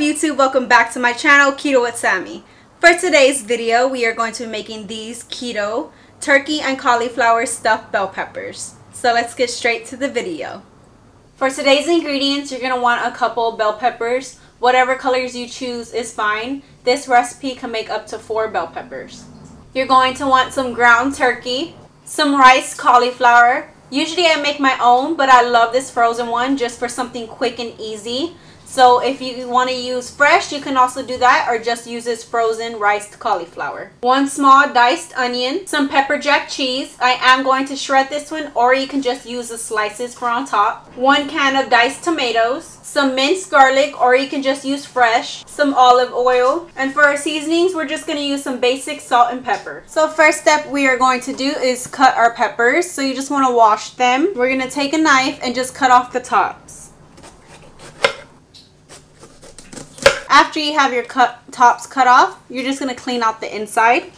YouTube? Welcome back to my channel, Keto with Sammy. For today's video, we are going to be making these keto turkey and cauliflower stuffed bell peppers. So let's get straight to the video. For today's ingredients, you're going to want a couple bell peppers. Whatever colors you choose is fine. This recipe can make up to four bell peppers. You're going to want some ground turkey, some rice cauliflower. Usually I make my own, but I love this frozen one just for something quick and easy. So if you want to use fresh, you can also do that or just use this frozen riced cauliflower. One small diced onion, some pepper jack cheese. I am going to shred this one or you can just use the slices for on top. One can of diced tomatoes, some minced garlic or you can just use fresh, some olive oil. And for our seasonings, we're just going to use some basic salt and pepper. So first step we are going to do is cut our peppers. So you just want to wash them. We're going to take a knife and just cut off the tops. After you have your cut, tops cut off, you're just going to clean out the inside.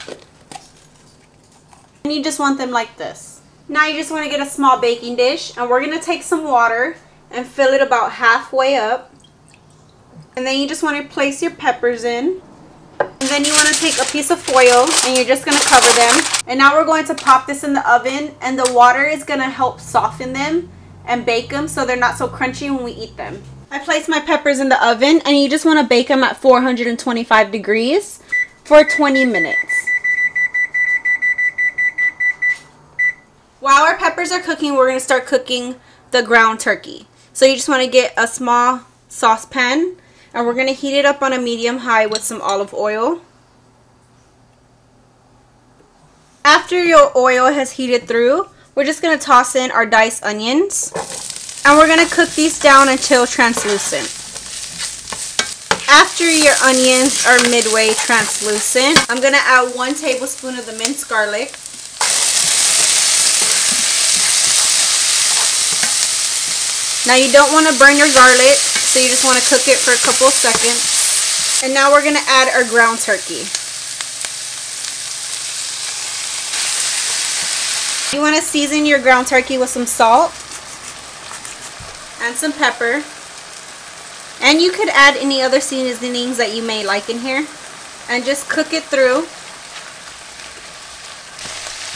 And you just want them like this. Now you just want to get a small baking dish and we're going to take some water and fill it about halfway up. And then you just want to place your peppers in. And then you want to take a piece of foil and you're just going to cover them. And now we're going to pop this in the oven and the water is going to help soften them and bake them so they're not so crunchy when we eat them. I placed my peppers in the oven and you just want to bake them at 425 degrees for 20 minutes. While our peppers are cooking, we're going to start cooking the ground turkey. So you just want to get a small saucepan and we're going to heat it up on a medium high with some olive oil. After your oil has heated through, we're just going to toss in our diced onions. And we're going to cook these down until translucent. After your onions are midway translucent, I'm going to add one tablespoon of the minced garlic. Now you don't want to burn your garlic, so you just want to cook it for a couple of seconds. And now we're going to add our ground turkey. You want to season your ground turkey with some salt and some pepper. And you could add any other seasonings that you may like in here. And just cook it through.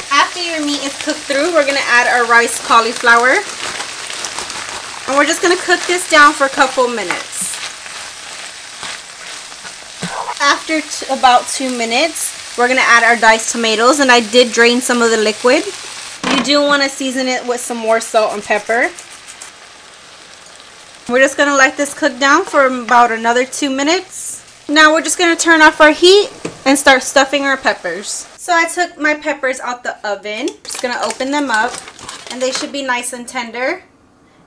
After your meat is cooked through, we're going to add our rice cauliflower. And we're just going to cook this down for a couple minutes. After about two minutes, we're going to add our diced tomatoes. And I did drain some of the liquid. You do want to season it with some more salt and pepper. We're just going to let this cook down for about another two minutes. Now we're just going to turn off our heat and start stuffing our peppers. So I took my peppers out the oven. Just going to open them up and they should be nice and tender.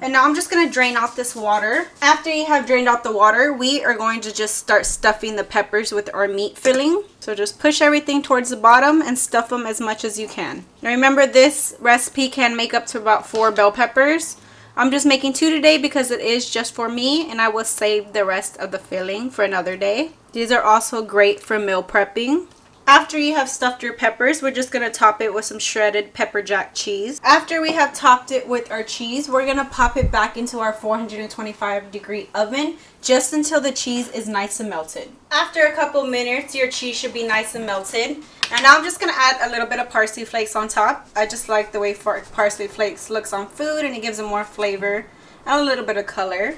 And now I'm just going to drain out this water. After you have drained out the water, we are going to just start stuffing the peppers with our meat filling. So just push everything towards the bottom and stuff them as much as you can. Now remember this recipe can make up to about four bell peppers. I'm just making two today because it is just for me and I will save the rest of the filling for another day. These are also great for meal prepping. After you have stuffed your peppers, we're just going to top it with some shredded pepper jack cheese. After we have topped it with our cheese, we're going to pop it back into our 425 degree oven just until the cheese is nice and melted. After a couple minutes, your cheese should be nice and melted. And now I'm just going to add a little bit of parsley flakes on top. I just like the way parsley flakes looks on food and it gives it more flavor and a little bit of color.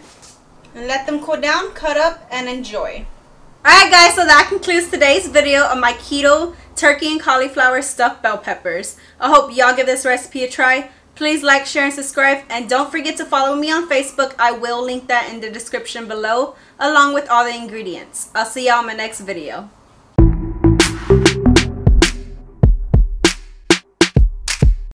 And let them cool down, cut up, and enjoy. Alright guys, so that concludes today's video of my keto turkey and cauliflower stuffed bell peppers. I hope y'all give this recipe a try. Please like, share, and subscribe. And don't forget to follow me on Facebook. I will link that in the description below along with all the ingredients. I'll see y'all in my next video.